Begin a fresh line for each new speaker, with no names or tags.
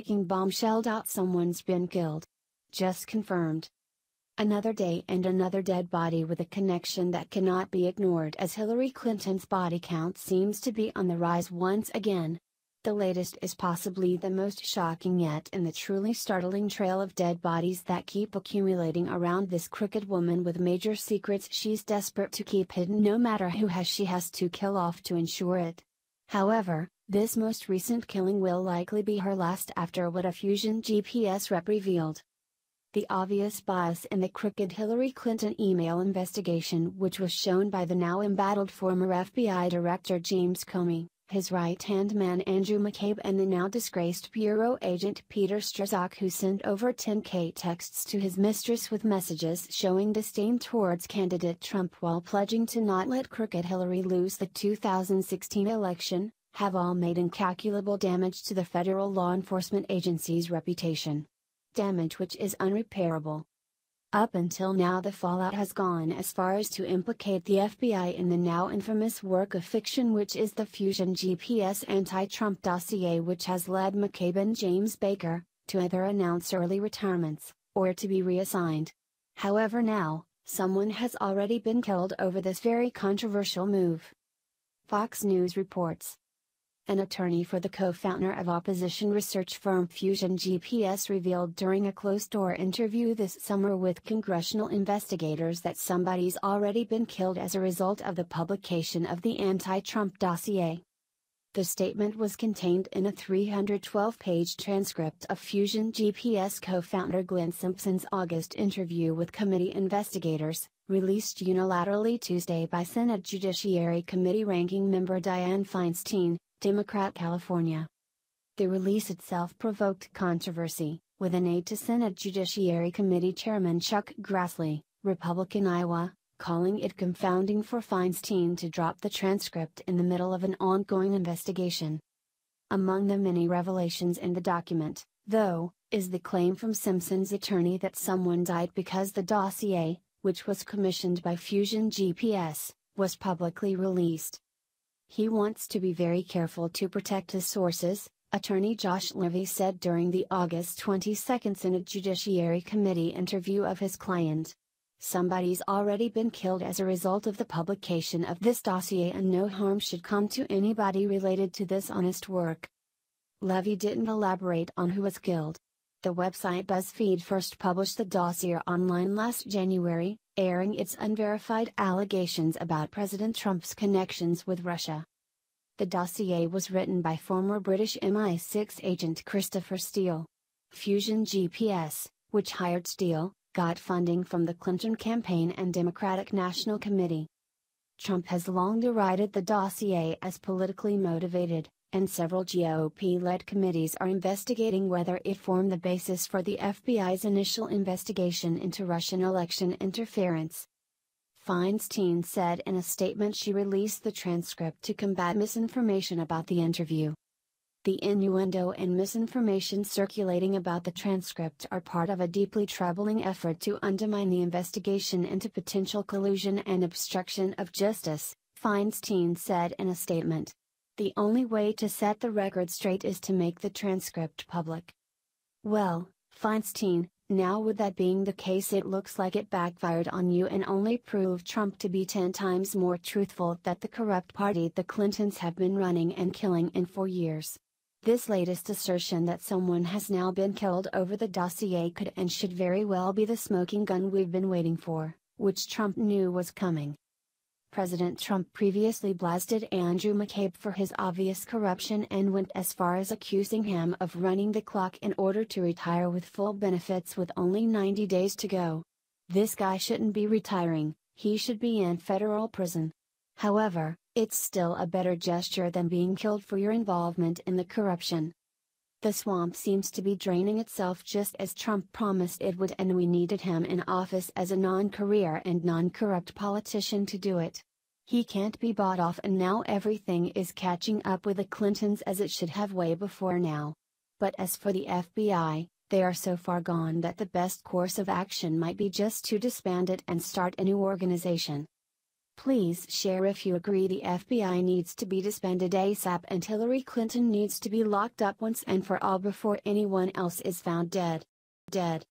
breaking bombshell. Someone's been killed. Just confirmed. Another day and another dead body with a connection that cannot be ignored as Hillary Clinton's body count seems to be on the rise once again. The latest is possibly the most shocking yet in the truly startling trail of dead bodies that keep accumulating around this crooked woman with major secrets she's desperate to keep hidden no matter who has she has to kill off to ensure it. However, this most recent killing will likely be her last after what a Fusion GPS rep revealed. The obvious bias in the crooked Hillary Clinton email investigation, which was shown by the now embattled former FBI Director James Comey, his right hand man Andrew McCabe, and the now disgraced Bureau agent Peter Strzok, who sent over 10K texts to his mistress with messages showing disdain towards candidate Trump while pledging to not let crooked Hillary lose the 2016 election, have all made incalculable damage to the federal law enforcement agency's reputation damage which is unrepairable. Up until now, the fallout has gone as far as to implicate the FBI in the now infamous work of fiction, which is the Fusion GPS anti Trump dossier, which has led McCabe and James Baker to either announce early retirements or to be reassigned. However, now, someone has already been killed over this very controversial move. Fox News reports an attorney for the co-founder of opposition research firm Fusion GPS revealed during a closed-door interview this summer with congressional investigators that somebody's already been killed as a result of the publication of the anti-Trump dossier. The statement was contained in a 312-page transcript of Fusion GPS co-founder Glenn Simpson's August interview with committee investigators, released unilaterally Tuesday by Senate Judiciary Committee ranking member Dianne Feinstein, Democrat California. The release itself provoked controversy, with an aide to Senate Judiciary Committee Chairman Chuck Grassley, Republican Iowa, calling it confounding for Feinstein to drop the transcript in the middle of an ongoing investigation. Among the many revelations in the document, though, is the claim from Simpson's attorney that someone died because the dossier, which was commissioned by Fusion GPS, was publicly released. He wants to be very careful to protect his sources, Attorney Josh Levy said during the August 22 Senate Judiciary Committee interview of his client. Somebody's already been killed as a result of the publication of this dossier, and no harm should come to anybody related to this honest work. Levy didn't elaborate on who was killed. The website BuzzFeed first published the dossier online last January, airing its unverified allegations about President Trump's connections with Russia. The dossier was written by former British MI6 agent Christopher Steele. Fusion GPS, which hired Steele, got funding from the Clinton campaign and Democratic National Committee. Trump has long derided the dossier as politically motivated, and several GOP led committees are investigating whether it formed the basis for the FBI's initial investigation into Russian election interference. Feinstein said in a statement she released the transcript to combat misinformation about the interview. The innuendo and misinformation circulating about the transcript are part of a deeply troubling effort to undermine the investigation into potential collusion and obstruction of justice, Feinstein said in a statement. The only way to set the record straight is to make the transcript public. Well, Feinstein, now with that being the case, it looks like it backfired on you and only proved Trump to be 10 times more truthful that the corrupt party the Clintons have been running and killing in for years. This latest assertion that someone has now been killed over the dossier could and should very well be the smoking gun we've been waiting for, which Trump knew was coming. President Trump previously blasted Andrew McCabe for his obvious corruption and went as far as accusing him of running the clock in order to retire with full benefits with only 90 days to go. This guy shouldn't be retiring, he should be in federal prison. However, it's still a better gesture than being killed for your involvement in the corruption. The swamp seems to be draining itself just as Trump promised it would, and we needed him in office as a non career and non corrupt politician to do it. He can't be bought off, and now everything is catching up with the Clintons as it should have way before now. But as for the FBI, they are so far gone that the best course of action might be just to disband it and start a new organization. Please share if you agree the FBI needs to be disbanded ASAP and Hillary Clinton needs to be locked up once and for all before anyone else is found dead. Dead.